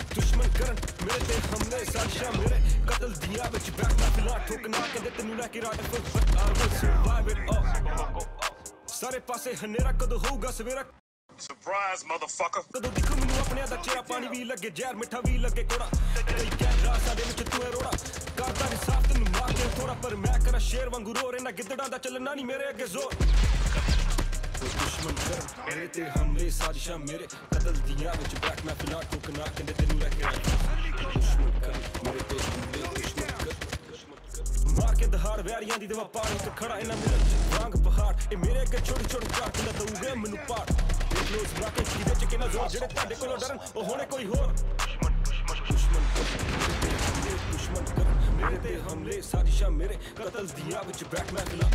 ਹਮਲੇ ਸਾਜ਼ਿਸ਼ਾਂ ਮੇਰੇ। ਕਤਲ ਦੀਆਂ ਵਿੱਚ ਮੈਂ ਫਿਲਾ ਠੋਕਣਾ ਕਹਿੰਦੇ ਤੈਨੂੰ ਲੈ ਕੇ ਰਾਟ ਫੁੱਟ ਆ ਵਿਲ ਸਰਵਾਈਵ ਇਟ ਆਲ ਸਾਰੇ ਪਾਸੇ ਹਨੇਰਾ ਕਦੋਂ ਹੋਊਗਾ ਸਵੇਰਾ? Surprise, motherfucker. ਕਦੋਂ ਦਿਖੂ ਮੈਨੂੰ ਆਪਣਿਆਂ ਦਾ ਚਿਹਰਾ? ਪਾਣੀ ਵੀ ਲੱਗੇ ਜ਼ਹਿਰ ਮਿੱਠਾ ਵੀ ਲੱਗੇ ਕੋੜਾ ਕਈ ਕਹਿ ਸਾਡੇ ਵਿੱਚ ਤੂੰ ਹੈ ਰੋੜਾ। ਕਰਦਾ ਨਹੀਂ ਸਾਫ਼ ਤੈਨੂੰ ਮਾਰ ਕੇ ਥੋੜਾ ਪਰ ਮੈਂ ਕਰਾਂ ਸ਼ੇਰ ਵਾਂਗੂ ਰੋ। ਰਹੇ ਨਾ ਗਿੱਦੜਾਂ ਦਾ ਚੱਲਣਾ ਨਹੀਂ ਮੇਰੇ ਅੱਗੇ ਜ਼ੋਰ। ਉਹ ਦੁਸ਼ਮਣ ਕਰ ਮੇਰੇ ਤੇ ਹਮਲੇ ਸਾਜ਼ਿਸ਼ਾਂ ਮੇਰੇ ਕਤਲ ਦੀਆਂ ਵਿੱਚ ਬੈਕ ਮੈਂ ਫਿਲਾ ਠੋਕਣਾ ਕਹਿੰਦੇ ਤੈਨੂੰ ਲੈ ਕੇ ਆਇਆ। ਦੁਸ਼ਮਣ ਕਰ, ਮੇਰੇ ਤੇ ਹਮਲੇ, ਦੁਸ਼ਮਣ ਕਰ। ਮਾਰ ਕੇ ਦਹਾੜ ਵੈਰੀਆਂ ਦੀ ਦਵਾ ਪਾਣੀ ਤੇ ਖੜਾ ਇਹਨਾਂ ਮੇਰੇ ਵਾਂਗ ਪਹਾੜ, ਇਹ ਮੇਰੇ ਅੱਗੇ ਛੋਟੀ ਛੋਟੀ ਝਾੜ ਕਿੰਨਾ ਦਊਗੇ ਮੈਨੂੰ ਪਾੜ। ਦੇਖ ਲੋ ਇਸ ਰਾਕੇ ਕੀ ਵਿੱਚ ਕਿੰਨਾ ਜ਼ੋਰ, ਜਿਹੜੇ ਤੁਹਾਡੇ ਕੋਲੋਂ ਡਰਨ, ਉਹ ਹੋਣੇ ਕੋਈ ਹੋਰ। ਦੁਸ਼ਮਣ ਦੁਸ਼ਮਣ ਦੁਸ਼ਮਣ ਦੁਸ਼ਮਣ ਕਰ। ਮੇਰੇ ਤੇ ਹਮਲੇ, ਸਾਜ਼ਿਸ਼ਾਂ ਮੇਰੇ ਕਤਲ ਦੀਆਂ ਵਿੱਚ ਬੈਕ ਮੈਂ ਫਿਲਾ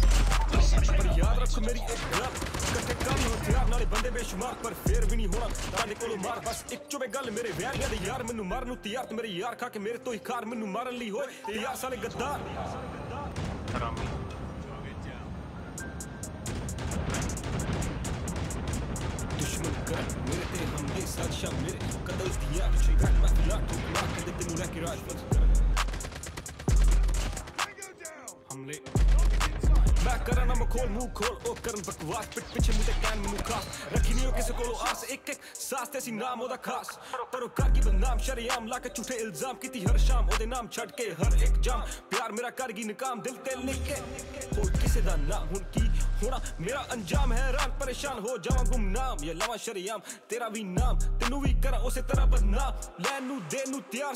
ਪਰ ਯਾਦ ਰੱਖੋ ਮੇਰੀ ਇੱਕ ਗੱਲ। ਕੱਟੇ ਕੰਮ ਹਥਿਆਰ ਨਾਲੇ ਬੰਦੇ ਬੇਸ਼ੁਮਾਰ ਪਰ ਫੇਰ ਵੀ ਨਹੀਂ ਹੋਣਾ ਤੁਹਾਡੇ ਕੋਲੋਂ ਮਾਰ ਬਸ ਇੱਕ ਚੁਬੇ ਗੱਲ ਮੇਰੇ ਵੈਰੀਆਂ ਦੇ ਯਾਰ ਮੈਨੂੰ ਮਾਰਨ ਨੂੰ ਤਿਆਰ ਤੇ ਮੇਰੇ ਯਾਰ ਖਾ ਕੇ ਮੇਰੇ ਤੋਂ ਹੀ ਖਾਰ ਮੈਨੂੰ ਮਾਰਨ ਲਈ ਹੋਏ ਤੇ ਯਾਰ ਸਾਲੇ ਗੱਦਾਰ Haraami. ਦੁਸ਼ਮਣ ਕਰ ਮੇਰੇ ਤੇ ਹਮਲੇ ਸਾਜ਼ਿਸ਼ਾਂ ਮੇਰੇ ਕਤਲ ਦੀਆਂ ਵਿੱਚ ਬੈਕ ਮੈਂ ਫਿਲਾ ਠੋਕਣਾ ਕਹਿੰਦੇ ਤੈਨੂੰ ਲੈ ਕੇ ਰਾਜਪਥ ਕਰ ਕਰਾਂ ਨਾ ਮਖੋਲ ਮੂੰਹ ਖੋਲ, ਉਹ ਕਰਨ ਬਕਵਾਸ ਪਿੱਟ ਪਿੱਛੇ ਮੂੰਹ ਤੇ ਕਹਿਣ ਮੈਨੂੰ ਖਾਸ। ਰੱਖੀ ਨਹੀਂ ਉਹ ਕਿਸੇ ਕੋਲੋਂ ਆਸ, ਇੱਕ ਇੱਕ ਸਾਸ ਤੇ ਸੀ ਨਾਮ ਉਹਦਾ ਖਾਸ। ਪਰ ਉਹ ਕਰ ਕੀ ਬਦਨਾਮ, ਸ਼ਰਿਆਮ ਲਾ ਕੇ ਝੂਠੇ ਇਲਜ਼ਾਮ ਕੀਤੀ ਹਰ ਸ਼ਾਮ। ਉਹਦੇ ਨਾਮ ਛੱਡ ਕੇ ਹਰ ਇੱਕ ਜਾਮ। ਪਿਆਰ ਮੇਰਾ ਕਰ ਗਈ ਨਕਾਮ, ਦਿਲ ਤੇ ਲਿਖ ਕੇ ਹੋਰ ਕਿਸੇ ਦਾ ਨਾ, ਹੁਣ ਕੀ ਹੋਣਾ? ਮੇਰਾ ਅੰਜਾਮ ਹੈਰਾਨ, ਪਰੇਸ਼ਾਨ ਹੋ ਜਾਵਾਂ ਗੁੰਮਨਾਮ। ਇਹ ਲਵਾਂ ਸ਼ਰਿਆਮ, ਤੇਰਾ ਵੀ ਨਾਮ, ਤੈਨੂੰ ਵੀ ਕਰਾਂ ਉਸੇ ਤਰ੍ਹਾਂ ਬਦਨਾਮ। ਲੈਣ ਨੂੰ ਦੇਣ ਨੂੰ ਤਿਆਰ